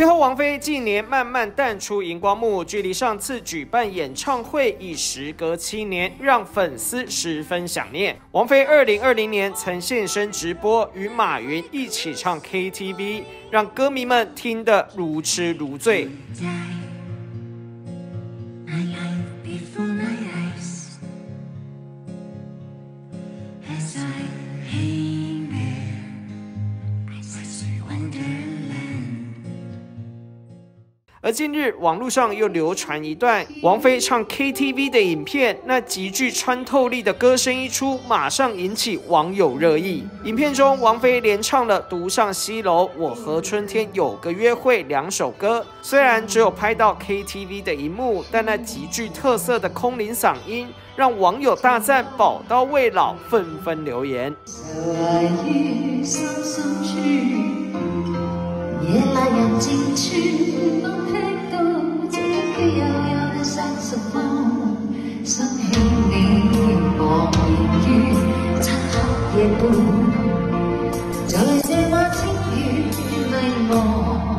天后王菲近年慢慢淡出荧光幕，距离上次举办演唱会已时隔七年，让粉丝十分想念。王菲二零二零年曾现身直播，与马云一起唱 KTV，让歌迷们听得如痴如醉。而近日，网络上又流传一段王菲唱 KTV 的影片，那极具穿透力的歌声一出，马上引起网友热议。影片中，王菲连唱了《独上西楼》《我和春天有个约会》两首歌，虽然只有拍到 KTV 的一幕，但那极具特色的空灵嗓音，让网友大赞宝刀未老，纷纷留言。anymore.